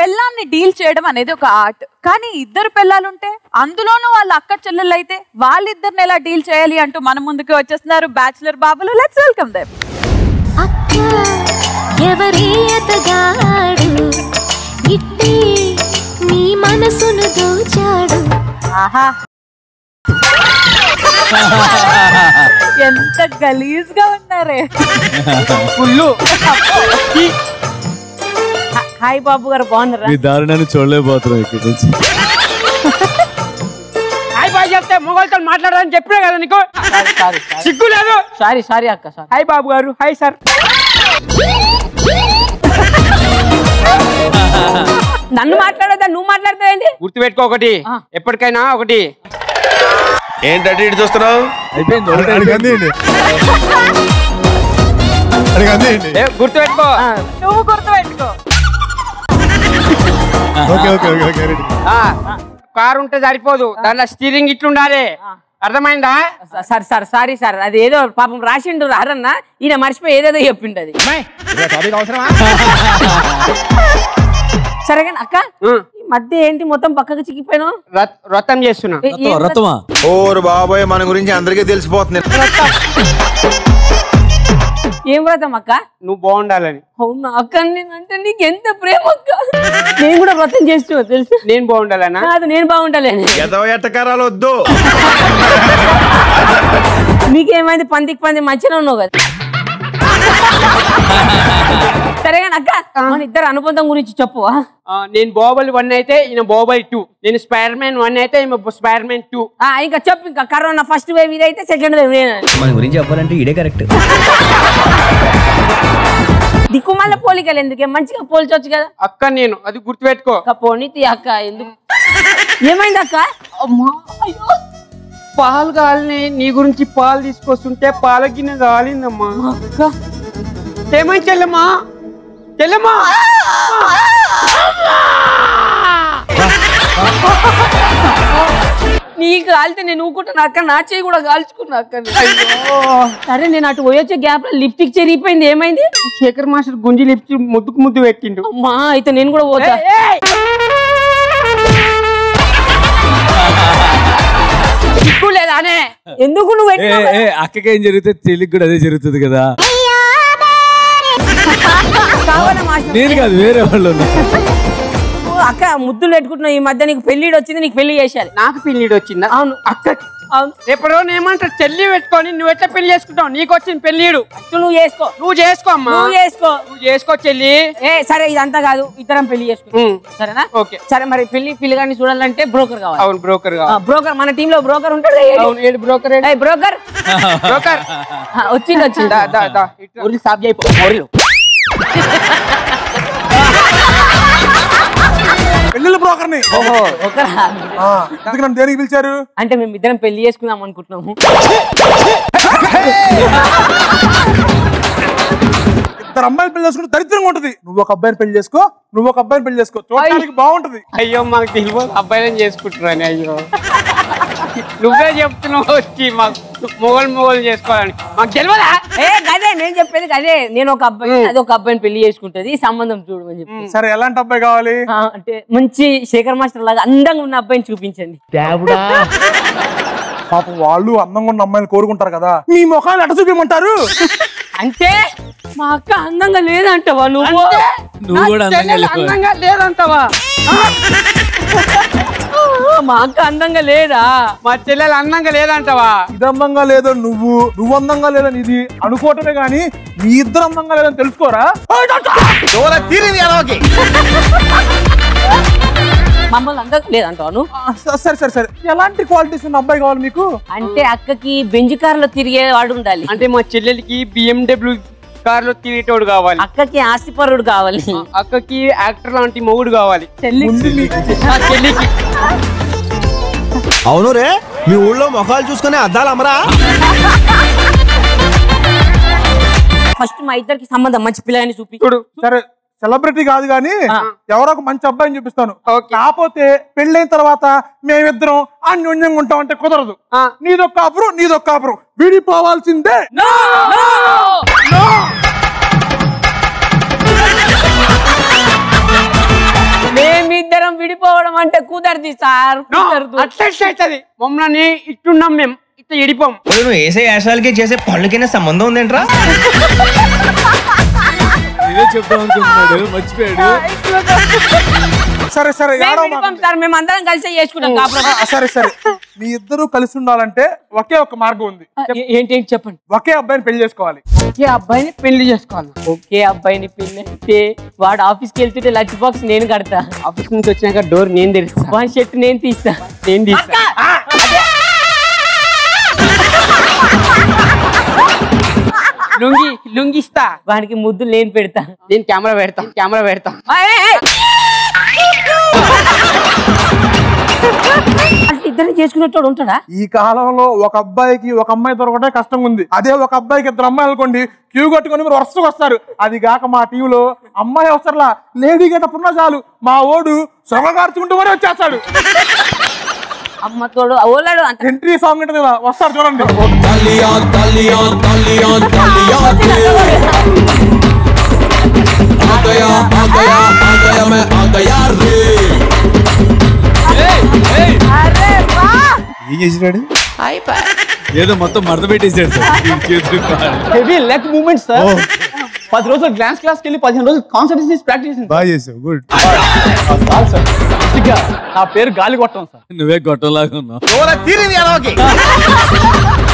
పెళ్ళాన్ని డీల్ చేయడం అనేది ఒక ఆర్ట్. కానీ ఇద్దరు పెళ్ళాలుంటే అందులోనూ వాళ్ళ అక్క చెల్లెలు అయితే వాళ్ళిద్దరిని ఎలా డీల్ చేయాలి అంటూ మన ముందుకు వచ్చేస్తున్నారు బ్యాచులర్ బాబులు. లెట్స్ వెల్కమ్ ఇట్టే నీ మనసును దోచాడు. ఆహా. ఎంత గలీజ్గా ఉన్నారే. ఫుల్లు. హాయ్ బాబు గారు బాగున్నారా? మీ దారుణాన్ని చూడలేకపోతున్నాం ఇక్కడి నుంచి. హాయ్ బాయ్ చెప్తే మొగోళ్ళతో మాట్లాడాలని చెప్పినా కదా నీకు? సారీ సిగ్గు లేదు? సారీ సారీ అక్క సారీ. హాయ్ బాబు గారు హాయ్ సార్. నన్ను మాట్లాడదా నువ్వు మాట్లాడతావేంటి గుర్తుపెట్టుకో ఒకటి. ఎప్పటికైనా ఒకటి. ఏంటంటే ఇటు చూస్తున్నావు? అయిపోయింది గుర్తుపెట్టుకో. ఆ, నువ్వు గుర్తుపెట్టుకో. కారు ఉంటే సరిపోదు. దాంట్లో స్టీరింగ్ ఇట్లుండాలి. అర్థమైందా? Sir sir sorry sir. అది ఏదో పాపం రాసిండు రారన్న. ఈయన మర్చిపోయి ఏదేదో చెప్పిండు అది సరే కానీ అక్క మధ్య ఏంటి మొత్తం పక్కకు చిక్కిపోయాను రత్- వ్రతం చేస్తున్నా. ఓరు బాబోయ్ మన గురించి అందరికీ తెలిసిపోతుంది. ఏం వ్రతం అక్క? నువ్వు బాగుండాలని. అవునా అక్క నేనంటే నీకు ఎంత ప్రేమ అక్క? నేను కూడా వ్రతం చేస్తున్నా తెలుసు? నేను బాగుండాలనా? కాదు నేను బాగుంటాలేని ఎదవ ఎట్టకారాలు వద్దు. నీకేమైంది పందికి పంది మంచిగా ఉన్నావు కదా? సరే అక్క మన ఇద్దరు అనుబంధం గురించి చెప్పు నేను బాహుబలి వన్ అయితే ఈయన బాహుబలి టూ. నేను స్పైడర్ మ్యాన్ వన్ అయితే ఈమె స్పైడర్ మ్యాన్ టూ. ఆ, ఇంకా చెప్పు ఇంకా కరోనా ఫస్ట్ వేవ్ ఇదైతే సెకండ్ వేవ్ మన గురించి చెప్పాలంటే ఇడే కరెక్ట్ దిక్కుమాల పోలికలు ఎందుకే? మంచిగా పోల్చొచ్చు కదా. అక్క నేను అది గుర్తుపెట్టుకో. అక్క పోనీ తీ అక్క ఎందుకు? ఏమైంది అక్క? అమ్మా అయ్యో. పాలు కాలని నీ గురించి పాలు తీసుకొస్తుంటే పాల గిన్నె కాలిందమ్మా. అక్క ఏమైంది చెల్లెమ్మా? చెల్లెమ్మా! నీకు కాలితే నేను ఊకుంటున్నా అక్క నా చేయి కూడా కాల్చుకున్నా అక్క సరే నేను అటు పోయొచ్చే గ్యాప్లో లిప్టిక్ చెరిగిపోయింది ఏమైంది? శేఖర్ మాస్టర్ గుంజి లిప్చి ముద్దుకు ముద్దు పెట్టిండు. అమ్మా అయితే నేను కూడా పోతా. ఎందుకు నువ్వు అక్కకి జరిగితే చెల్లికి కూడా అదే జరుగుతుంది కదా? నేను కాదు వేరే వాళ్ళు అక్క ముద్దులు పెట్టుకుంటున్నావు. ఈ మధ్య నీకు పెళ్ళిడు వచ్చింది నీకు పెళ్ళి చేశారు. నాకు పెళ్ళిడు వచ్చిందా? అవును. అక్కకి. అవును. ఎప్పుడో ఏమంటారు చెల్లి పెట్టుకొని నువ్వు ఎట్లా పెళ్ళి చేసుకుంటావు? నీకు వచ్చింది పెళ్ళిడు నువ్వు చేసుకో. నువ్వు చేసుకో అమ్మా. నువ్వు చేసుకో. నువ్వు చేసుకో చెల్లి. ఏ సరే ఇదంతా కాదు. ఇద్దరం పెళ్ళి చేసుకుంటాం ఉమ్, సరేనా? ఓకే. సరే మరి పెళ్ళి పిల్లగాని చూడాలంటే బ్రోకర్ కావాలి. అవును బ్రోకర్గా బ్రోకర్ మన టీమ్లో బ్రోకర్ ఉంటాడు అవును ఏడు బ్రోకర్ బ్రోకర్. బ్రోకర్. వచ్చింది వచ్చింది. సాబ్ అయిపో ఊరిలో పెళ్ళిళ్ళ బ్రోకర్ని. ఓహో ఒకరా? ఆ, అందుకు నన్ను దేనికి పిలిచారు? అంటే మేము ఇద్దరం పెళ్ళి చేసుకుందాం అనుకుంటున్నాము. ఇద్దరు అమ్మాయిలు పెళ్ళి చేసుకుంటే దరిద్రంగా ఉంటది. నువ్వు ఒక అబ్బాయిని పెళ్ళి చేసుకో నువ్వు ఒక అబ్బాయిని పెళ్ళి చేసుకో. చూడడానికి బాగుంటది. అయ్యో మాకు తెలియదు. అబ్బాయిలను చేసుకుంటున్నాను అయ్యో. నువ్వే చెప్తున్నావు వచ్చి మాకు మొగలు మొగలు చేసుకోవాలని. మాకు తెలియదా ఏ గదే నేను చెప్పేది గదే. నేను ఒక అబ్బాయి అది ఒక అబ్బాయిని పెళ్ళి చేసుకుంటది సంబంధం చూడమని చెప్పి సరే ఎలాంటి అబ్బాయి కావాలి? అంటే మంచి శేఖర్ మాస్టర్ లాగా అందంగా ఉన్న అబ్బాయిని చూపించండి. పాపం వాళ్ళు అందంగా ఉన్న అమ్మాయిని కోరుకుంటారు కదా. మీ ముఖాలు ఎట చూపించమంటారు అంటే మా అక్క అందంగా లేదంటవా నువ్వు? నువ్వు కూడా. అందంగా లేదంటావా? మా అక్క అందంగా లేదా? మా చెల్లెలు అందంగా లేదంటావా? ఇది అందంగా లేదో నువ్వు? నువ్వు అందంగా లేదని ఇది అనుకోవటమే గాని మీ ఇద్దరు అందంగా లేదని తెలుసుకోరా? మమ్మల్ని లేదంటావా నువ్వు? ఆ, స- సరే సరే సరే. ఎలాంటి క్వాలిటీస్ ఉన్న అబ్బాయి కావాలి మీకు? అంటే అక్కకి బెంజ్ కార్లో తిరిగే వాడు ఉండాలి. అంటే మా చెల్లెలకి బిఎండబ్ల్యూ కార్లో తిరిగేటోడు కావాలి. అక్కకి ఆస్తిపరుడు కావాలి. అక్కకి యాక్టర్ లాంటి మొగుడు కావాలి. చెల్లికి. అవును రే మీ ఊళ్ళో మొఖాలు చూసుకునే అద్దాలు అమరా ఫస్ట్ మా ఇద్దరికి సంబంధం మంచి పిల్లని చూపి. చూడు సరే సెలబ్రిటీ కాదు గాని ఎవరో ఒక మంచి అబ్బాయిని చూపిస్తాను. కాకపోతే పెళ్ళైన తర్వాత మేమిద్దరం అన్యోన్యంగా ఉంటాం అంటే కుదరదు. ఆ. నీదొక్క కాపురు నీదొక్క కాపురు. విడిపోవాల్సిందే. విడిపోవడం అంటే కుదరది సార్ నో, కుదరదు. అట్లా ఎట్లా అవుతుంది. మమ్మల్ని ఇట్టున్నాం మేము ఇట్లా ఇడిపోం నువ్వు వేసే యాశాలకి చేసే పళ్ళకైనా సంబంధం ఉందేంట్రా? ఇదే చెప్తాం అనుకుంటున్నాడు మర్చిపోయాడు. సరే సరే మేము ఏడవ విడిపోం మాకండి. సార్ మేము అందరం కలిసి చేసుకుంటాం సరే సరే. మీ ఇద్దరు కలిసి ఉండాలంటే ఒకే ఒక మార్గం ఉంది. ఏంటి ఏంటి చెప్పండి? ఒకే అబ్బాయిని పెళ్ళి చేసుకోవాలి. ఒకే అబ్బాయిని పెళ్ళి చేసుకోవాలి. ఒకే అబ్బాయిని పెళ్ళి అయితే వాడు ఆఫీస్కి వెళ్తుంటే లంచ్ బాక్స్ నేను కడతా. ఆఫీస్ నుంచి వచ్చినాక డోర్ నేను తెరుస్తా. వాని షర్ట్ నేను తీస్తా. నేను తీస్తా. లుంగి లుంగిస్తా. వానికి ముద్దులు నేను పెడతా. నేను కెమెరా పెడతా కెమెరా పెడతా. అసలు ఇద్దరు చేసుకునేటోడు ఉంటాడా ఈ కాలంలో ఒక అబ్బాయికి ఒక అమ్మాయి దొరకటే కష్టంగా ఉంది అదే ఒక అబ్బాయికి ఇద్దరు అమ్మాయిలు అనుకోండి క్యూ కట్టుకొని మీరు వరుసగా వస్తారు అది కాక మా టీంలో అమ్మాయి అవసరంలా లేడీ గేట పున్నా చాలు మా ఓడు సొగగార్చుకుంటూ మరీ వచ్చేస్తాడు అమ్మ తోడు ఓలాడు అంత ఎంట్రీ సాంగ్ ఉంటుంది కదా వస్తారు చూడండి అరే వా ఏం చేసినాడు? ఏదో మొత్తం మడత పెట్టేసాడు. హెవీ లెగ్ మూమెంట్ సార్ పది రోజులు డాన్స్ క్లాస్కి వెళ్ళి పదిహేను రోజులు కాన్సన్ట్రేషన్ ప్రాక్టీస్ చేసింది. బాగా చేసావు గుడ్. చాలు సార్. గట్టిగా నా పేరు గాలి కొట్టం సార్ నువ్వే గొట్టలాగా ఉన్నావు.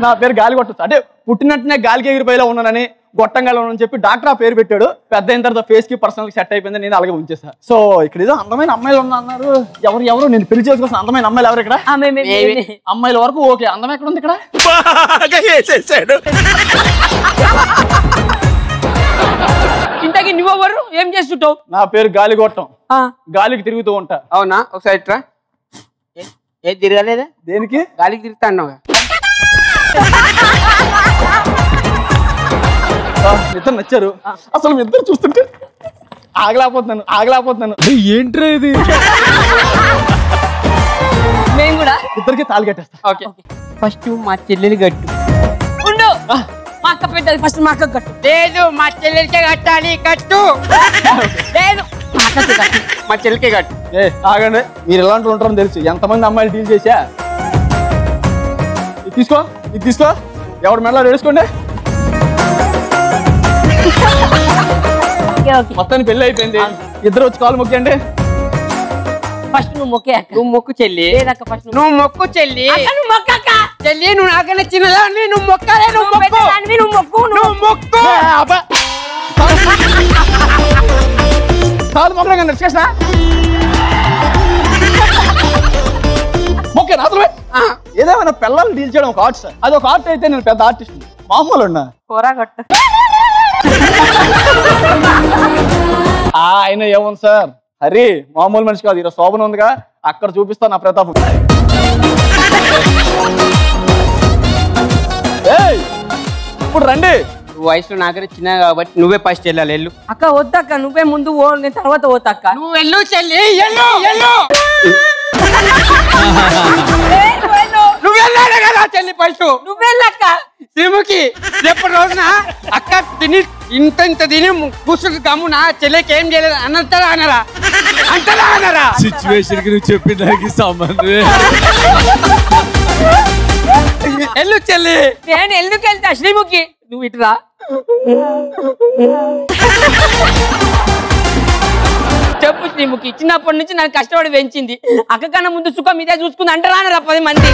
నా పేరు గాలి కొట్టం సార్ అంటే పుట్టినట్టునే గాలికి ఎగిరిపోయేలా ఉన్నానని గొట్టంగా ఉన్నానని చెప్పి డాక్టర్ ఆ పేరు పెట్టాడు. పెద్ద అయిన తర్వాత ఫేస్కి పర్సనల్ సెట్ అయిపోయింది నేను అలాగే ఉంచేసా సో ఇక్కడ ఏదో అందమైన అమ్మాయిలు ఉన్నా అన్నారు ఎవరు ఎవరు? నేను పెళ్ళి చేసుకోవాల్సిన అందమైన అమ్మాయిలు ఎవరు ఇక్కడ? అమ్మాయిల వరకు ఓకే. అందం ఎక్కడ ఉంది ఇక్కడ? ఇంతకీ నువ్వెవరు ఏం చేస్తుంటావు? నా పేరు గాలి కొట్టం. ఆ, గాలికి తిరుగుతూ ఉంటా. అవునా? ఒకసారి ఏ- ఏది తిరగలేదా? దేనికి? గాలికి తిరుగుతా అన్నావు ఇద్దరు నచ్చారు. అసలు మీ ఇద్దరు చూస్తుంటే ఆగలేకపోతున్నాను ఆగలేకపోతున్నాను. ఏంట్రా ఇది? మేము కూడా. ఇద్దరికి తాళి కట్టేస్తా. ఓకే. ఫస్ట్ మా చెల్లెలు గట్టు ఉండు. మా అక్క పెట్టాలి ఫస్ట్ మా అక్క కట్టు. లేదు మా చెల్లెలికే కట్టాలి కట్టు. లేదు. మా అక్కకి కట్టు. మా చెల్లికే కట్టు. ఏ ఆగండి. మీరు ఎలాంటి ఉంటారని తెలుసు. ఎంతమంది అమ్మాయిలు డీల్ చేశా? ఇది తీసుకో ఇది తీసుకో. ఎవడు మెడలో వేసుకోండి మొత్తానికి పెళ్ళి అయిపోయింది. ఇద్దరు వచ్చి కాలు మొక్కండి. ఫస్ట్ నువ్వు మొక్కే అక్క. నువ్వు మొక్కు చెల్లి. ఫస్ట్ నువ్వు మొక్కు చెల్లి. నువ్వు చెల్లి నువ్వు నాకన్నా చిన్నదాన్ని నువ్వు మొక్కాలే నువ్వు మొక్కు. నువ్వు మొక్కు నువ్వు మొక్కు. కాలు మొక్కడం కానీ చేసిన మొక్కే నాతో ఏదేమైనా పిల్లలు డీల్ చేయడం ఒక ఆర్ట్ సార్ అది ఒక ఆర్ట్ అయితే నేను పెద్ద ఆర్టిస్ట్ మామూలు ఉన్నా కూర కొట్టు. ఆయన ఏముంది సార్? హరి మామూలు మనిషి కాదు. ఈరోజు శోభన ఉందిగా. అక్కడ చూపిస్తా నా ప్రతాపం. ఏయ్, ఇప్పుడు రండి. నువ్వు వయసులో నాకన్నా చిన్న కాబట్టి నువ్వే ఫస్ట్ వెళ్ళాలి వెళ్ళు. అక్క వద్దక్క నువ్వే ముందు ఓ నేను తర్వాత పోతక్క నువ్వు వెళ్ళు చెల్లి వెళ్ళు వెళ్ళు. నువ్వు వెళ్ళాలి కదా చెల్లి ఫస్ట్ నువ్వెళ్ళక్క శ్రీముఖి రేపు రోజున అక్క తిని ఇంత ఇంత తిని కూర్చుని గమ్మున చెల్లికి ఏం చేయలేదు. అనంతరా అనరా? అంతరా అనరా? సిచ్యువేషన్కి నువ్వు చెప్పిన దానికి సంబంధమే. వెళ్ళు చెల్లి. నేను ఎందుకు వెళ్తా శ్రీముఖి నువ్వు ఇటురా చెప్పు శ్రీముఖి. చిన్నప్పటి నుంచి నన్ను కష్టపడి పెంచింది. అక్క కన్నా ముందు సుఖం ఇదే చూసుకుంది. అంటారా పది మంది.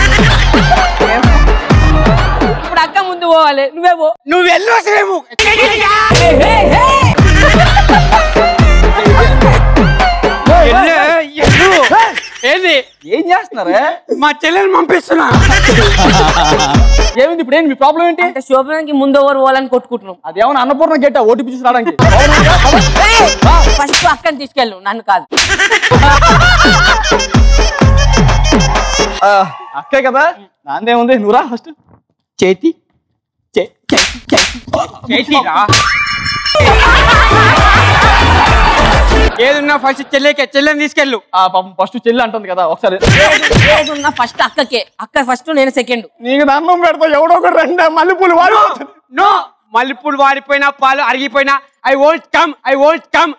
ఇప్పుడు అక్క ముందు పోవాలి. నువ్వే పో. నువ్వు వెళ్ళు శ్రీము ఏం చేస్తున్నారా? మా చెల్లెని పంపిస్తున్నా. ఏమైంది ఇప్పుడు ఏంటి? మీ ప్రాబ్లం ఏంటి? అంటే శోభనానికి ముందు ఎవరు పోవాలని కొట్టుకుంటున్నాం. అదేమన్నా అన్నపూర్ణ గేట ఓటీపీ చూసి రావడానికి? ఫస్ట్ అక్కని తీసుకెళ్ళు నన్ను కాదు. ఆ, అక్కే కదా? నాందేముంది? నువ్వురా ఫస్ట్? చేతి. చే- చే- చే- చేతిరా? ఏదున్నా ఫస్ట్ చెల్లెకే చెల్లెని తీసుకెళ్ళు. ఆ పాపం ఫస్ట్ చెల్లి అంటుంది కదా ఒకసారి. ఏదున్నా ఫస్ట్ అక్కకే. అక్క ఫస్ట్ నేను సెకండ్ నీకు దండం పెడతా ఎవడో ఒకటి రండి మల్లెపూలు వాడి నో మల్లెపూలు వాడిపోయినా పాలు అరిగిపోయినా I won't come I won't come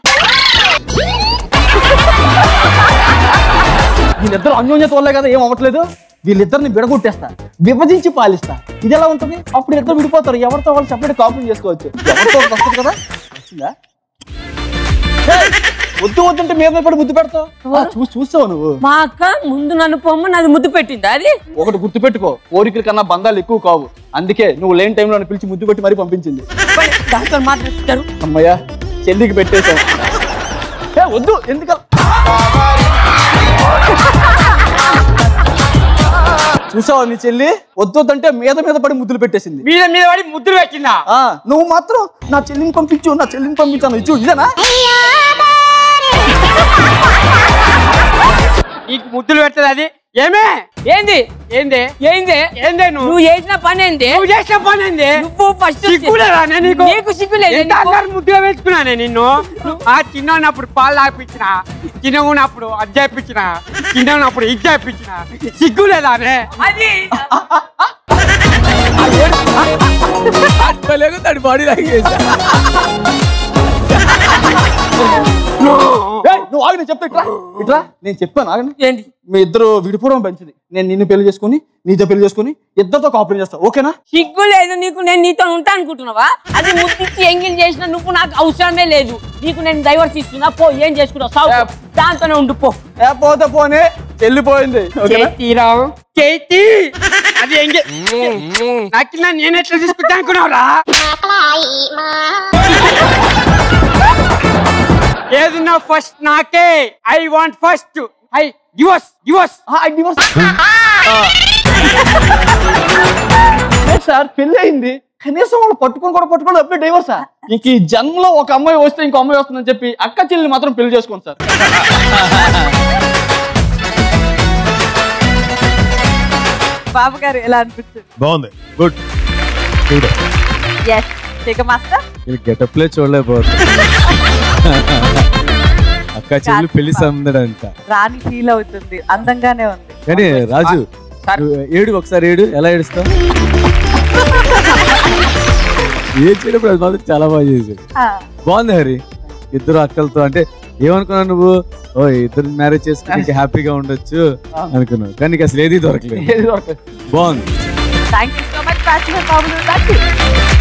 వీళ్ళిద్దరు అన్యోన్యత వల్లే కదా ఏం అవ్వట్లేదు? వీళ్ళిద్దరిని విడగొట్టేస్తా విభజించి పాలిస్తా. ఇది ఎలా ఉంటుంది? అప్పుడు ఇద్దరు విడిపోతారు. ఎవరితో వాళ్ళు సెపరేట్ కాపులు చేసుకోవచ్చు. ఎవరితో వస్తుంది కదా? వద్దు వద్దంటే మీద పడి ముద్దు పెడతావు? చూసి చూస్తావు నువ్వు? మా అక్క ముందు నన్ను పొమ్మ నాది ముద్దు పెట్టింది అది? ఒకటి గుర్తుపెట్టుకో కోరికల కన్నా బంధాలు ఎక్కువ కావు. అందుకే నువ్వు లేని టైంలో పిలిచి ముద్దు పెట్టి మరీ పంపించింది. డాక్టర్ మాట్లాడుతారు అమ్మయ్యా చెల్లికి పెట్టేశావు వద్దు ఎందుకు చూసావా నీ చెల్లి? వద్దు వద్దంటే మీద మీద పడి ముద్దులు పెట్టేసింది. మీద మీద పడి ముద్దులు పెట్టిందా? ఆ నువ్వు మాత్రం నా చెల్లిని పంపించు నా చెల్లిని పంపించాను ఇచ్చు ఇదేనా? నీకు ముద్దులు పెడుతుంది అది ఏమే? ఏంది? ఏంది? ఏంది? ఏందే నువ్వు? నువ్వు చేసిన పని ఏంది? నువ్వు చేసిన పని ఏంది? నువ్వు ఫస్ట్ సిగ్గులేదా నీకు? నీకు సిగ్గులేదు ముద్దుగా వేసుకున్నానే నిన్ను? ఆ చిన్న ఉన్నప్పుడు పాలు తాపించిన చిన్న ఉన్నప్పుడు అది చేపించిన చిన్న ఉన్నప్పుడు ఇది చేపించిన సిగ్గులేదానే అది. తడి బాడీ లాగేసా ఏయ్, నువ్వు ఆగి నేను చెప్తా ఇట్రా. ఇట్రా నేను చెప్పాను ఆగండి. ఏంది మీ ఇద్దరు విడిపోవడం మంచిది. నేను నిన్ను పెళ్ళి చేసుకుని నీతో పెళ్ళి చేసుకుని ఇద్దరితో కాపురం చేస్తా ఓకేనా? సిగ్గు లేదు నీకు నేను నీతో ఉంటా అనుకుంటున్నావా? అది ముద్దిచ్చి ఎంగిల్ చేసిన నువ్వు నాకు అవసరమే లేదు. నీకు నేను డైవర్స్ ఇస్తున్నా పో ఏం చేసుకున్నావు సావు. దాంతోనే ఉండు పో. ఏ పోతే పోనీ చేతిరావు చేతి అది ఎంగే నాకు నేను ఎట్లా తీసుకుంటా అనుకున్నావురా? ఏదున్నా ఫస్ట్ నాకే. I want first I yours yours divorce sir పెళ్ళి అయింది కనీసం వాళ్ళు పట్టుకొని కూడా పట్టుకొని అప్పుడే డైవర్సా ఇంక ఈ జన్మలో ఒక అమ్మాయి వస్తే ఇంకో అమ్మాయి వస్తుందని చెప్పి అక్క చెల్లిని మాత్రం పెళ్ళి చేసుకోండి సార్. బాబు గారు ఎలా అనిపిస్తుంది బాగుంది. గుడ్ చూడు ఎస్ టేక్ మాస్టర్ ఇది గెటప్లే చూడలేకపోతుంది అక్క చెల్లి పెళ్ళి సందడంట. రాణి ఫీల్ అవుతుంది. అందంగానే ఉంది. కానీ రాజు ఏడు ఒకసారి ఏడు ఎలా ఏడుస్తావు? ఏం చేయడం అది మాత్రం చాలా బాగా చేసావు ఆ, బాగుంది హరి. ఇద్దరు అక్కలతో అంటే ఏమనుకున్నావు నువ్వు? ఓ ఇద్దరు మ్యారేజ్ చేసుకుని హ్యాపీగా ఉండొచ్చు అనుకున్నావు. కానీ నీకు అసలు ఏది దొరకలేదు. బాగుంది.